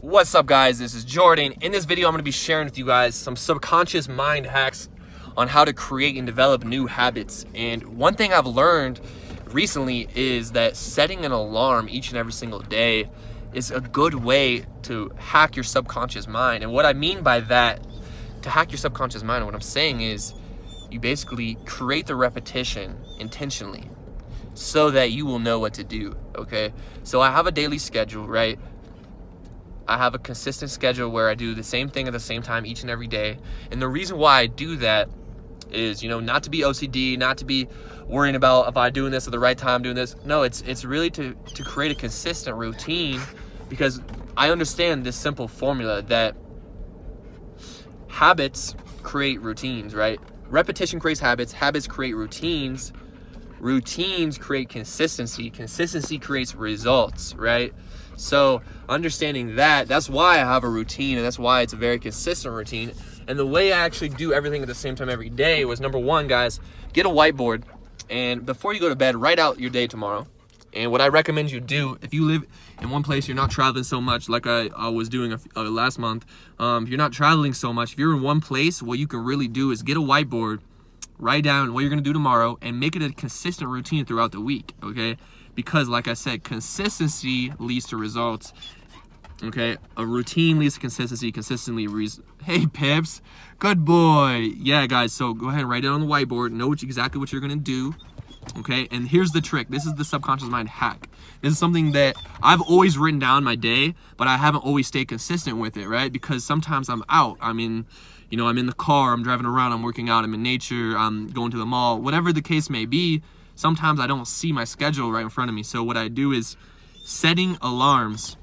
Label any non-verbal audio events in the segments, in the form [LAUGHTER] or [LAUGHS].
What's up guys, this is Jordan. In this video, I'm gonna be sharing with you guys some subconscious mind hacks on how to create and develop new habits. And one thing I've learned recently is that setting an alarm each and every single day is a good way to hack your subconscious mind. And what I mean by that, to hack your subconscious mind, what I'm saying is you basically create the repetition intentionally so that you will know what to do, okay? So I have a daily schedule, right? I have a consistent schedule where I do the same thing at the same time each and every day. And the reason why I do that is, you know, not to be OCD, not to be worrying about if I'm doing this at the right time, doing this. No, it's it's really to to create a consistent routine because I understand this simple formula that habits create routines, right? Repetition creates habits, habits create routines, routines create consistency, consistency creates results, right? So understanding that, that's why I have a routine and that's why it's a very consistent routine. And the way I actually do everything at the same time every day was number one, guys, get a whiteboard and before you go to bed, write out your day tomorrow. And what I recommend you do, if you live in one place, you're not traveling so much like I, I was doing a, uh, last month. Um, if you're not traveling so much, if you're in one place, what you can really do is get a whiteboard, write down what you're to do tomorrow, and make it a consistent routine throughout the week, okay? Because like I said, consistency leads to results. Okay, a routine leads to consistency. Consistently, [LAUGHS] hey Pips, good boy. Yeah, guys. So go ahead and write it on the whiteboard. Know what, exactly what you're gonna do. Okay, and here's the trick. This is the subconscious mind hack. This is something that I've always written down my day, but I haven't always stayed consistent with it, right? Because sometimes I'm out. I'm in, you know, I'm in the car. I'm driving around. I'm working out. I'm in nature. I'm going to the mall. Whatever the case may be sometimes I don't see my schedule right in front of me. So what I do is setting alarms,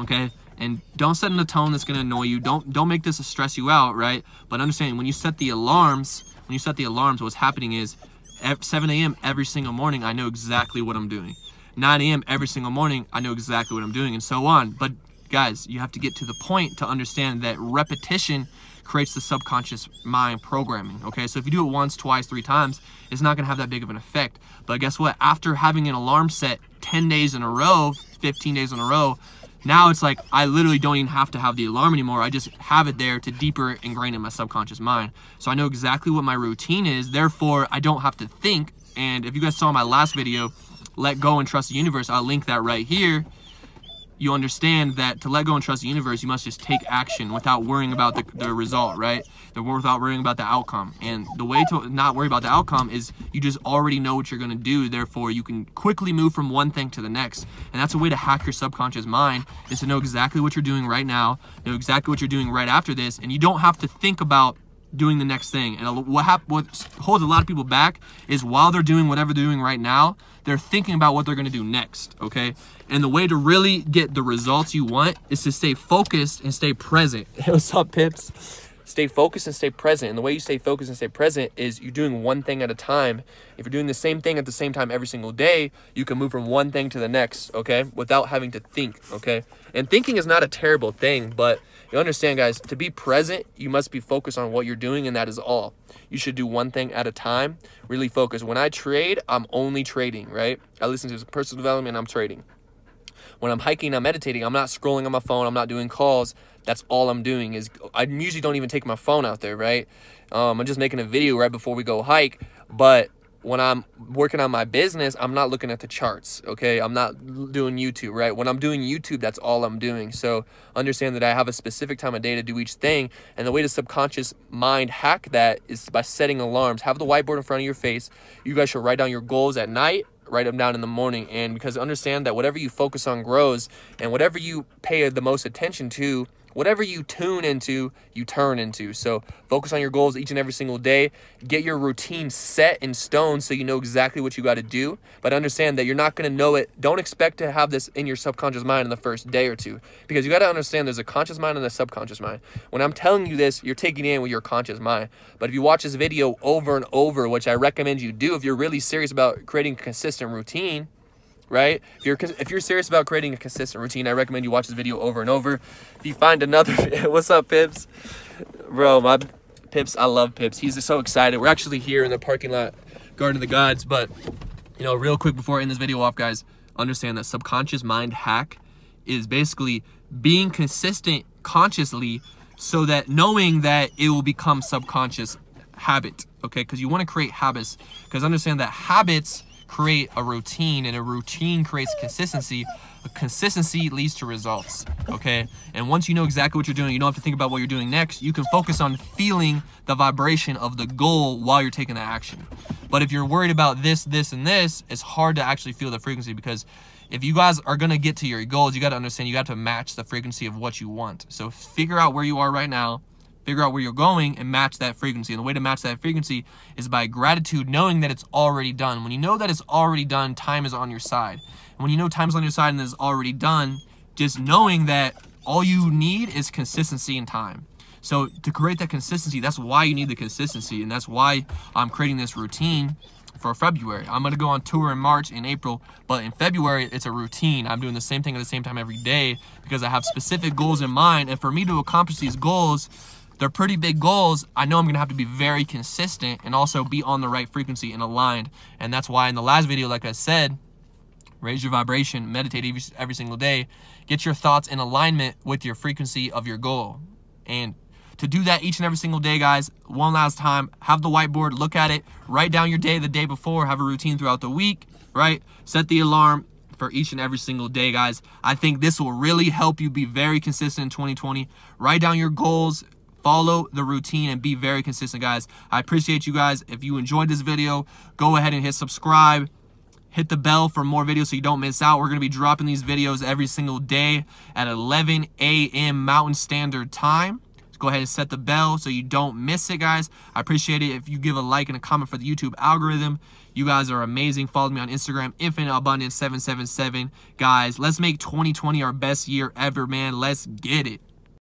okay? And don't set in a tone that's gonna annoy you. Don't don't make this stress you out, right? But understand when you set the alarms, when you set the alarms, what's happening is at 7 a.m. every single morning, I know exactly what I'm doing. 9 a.m. every single morning, I know exactly what I'm doing, and so on. But guys, you have to get to the point to understand that repetition creates the subconscious mind programming. Okay, so if you do it once, twice, three times, it's not gonna have that big of an effect. But guess what? After having an alarm set 10 days in a row, 15 days in a row, now it's like I literally don't even have to have the alarm anymore. I just have it there to deeper ingrain in my subconscious mind. So I know exactly what my routine is. Therefore, I don't have to think. And if you guys saw my last video, let go and trust the universe, I'll link that right here you understand that to let go and trust the universe, you must just take action without worrying about the, the result, right? The, without worrying about the outcome. And the way to not worry about the outcome is you just already know what you're going to do. Therefore, you can quickly move from one thing to the next. And that's a way to hack your subconscious mind is to know exactly what you're doing right now, know exactly what you're doing right after this. And you don't have to think about doing the next thing. And what, hap- what holds a lot of people back is while they're doing whatever they're doing right now, they're thinking about what they're going to do next, okay? And the way to really get the results you want is to stay focused and stay present. [LAUGHS] What's up, Pips? Stay focused and stay present. And the way you stay focused and stay present is you're doing one thing at a time. If you're doing the same thing at the same time every single day, you can move from one thing to the next, okay? Without having to think, okay? And thinking is not a terrible thing, but you understand, guys, to be present, you must be focused on what you're doing, and that is all. You should do one thing at a time, really focus. When I trade, I'm only trading, right? I listen to personal development, I'm trading. When I'm hiking, I'm meditating, I'm not scrolling on my phone, I'm not doing calls. That's all I'm doing is I usually don't even take my phone out there, right? Um, I'm just making a video right before we go hike, but when I'm working on my business, I'm not looking at the charts, okay? I'm not doing YouTube, right? When I'm doing YouTube, that's all I'm doing. So understand that I have a specific time of day to do each thing. And the way to subconscious mind hack that is by setting alarms. Have the whiteboard in front of your face. You guys should write down your goals at night write them down in the morning. And because understand that whatever you focus on grows and whatever you pay the most attention to Whatever you tune into, you turn into. So focus on your goals each and every single day. Get your routine set in stone so you know exactly what you got to do. But understand that you're not going to know it. Don't expect to have this in your subconscious mind in the first day or two. Because you got to understand there's a conscious mind and a subconscious mind. When I'm telling you this, you're taking it in with your conscious mind. But if you watch this video over and over, which I recommend you do if you're really serious about creating a consistent routine, right? If you're if you're serious about creating a consistent routine, I recommend you watch this video over and over. If you find another, [LAUGHS] what's up, Pips? Bro, my Pips, I love Pips. He's so excited. We're actually here in the parking lot, Garden of the Gods. But you know, real quick before I end this video off, guys, understand that subconscious mind hack is basically being consistent consciously so that knowing that it will become subconscious habit, okay? Because you want to create habits because understand that habits create a routine and a routine creates consistency. A consistency leads to results, okay? And once you know exactly what you're doing, you don't have to think about what you're doing next. You can focus on feeling the vibration of the goal while you're taking the action. But if you're worried about this, this, and this, it's hard to actually feel the frequency because if you guys are going to get to your goals, you got to understand you got to match the frequency of what you want. So figure out where you are right now, figure out where you're going and match that frequency. And the way to match that frequency is by gratitude, knowing that it's already done. When you know that it's already done, time is on your side. And when you know time is on your side and it's already done, just knowing that all you need is consistency and time. So to create that consistency, that's why you need the consistency. And that's why I'm creating this routine for February. I'm to go on tour in March, and April, but in February, it's a routine. I'm doing the same thing at the same time every day because I have specific goals in mind. And for me to accomplish these goals, they're pretty big goals. I know I'm going to have to be very consistent and also be on the right frequency and aligned. And that's why in the last video, like I said, raise your vibration, meditate every, every single day, get your thoughts in alignment with your frequency of your goal. And to do that each and every single day, guys, one last time, have the whiteboard, look at it, write down your day the day before, have a routine throughout the week, right? Set the alarm for each and every single day, guys. I think this will really help you be very consistent in 2020. Write down your goals, follow the routine and be very consistent guys i appreciate you guys if you enjoyed this video go ahead and hit subscribe hit the bell for more videos so you don't miss out we're going to be dropping these videos every single day at 11 a.m mountain standard time go ahead and set the bell so you don't miss it, guys. I appreciate it if you give a like and a comment for the YouTube algorithm. You guys are amazing. Follow me on Instagram, Infinite Abundance 777. Guys, let's make 2020 our best year ever, man. Let's get it.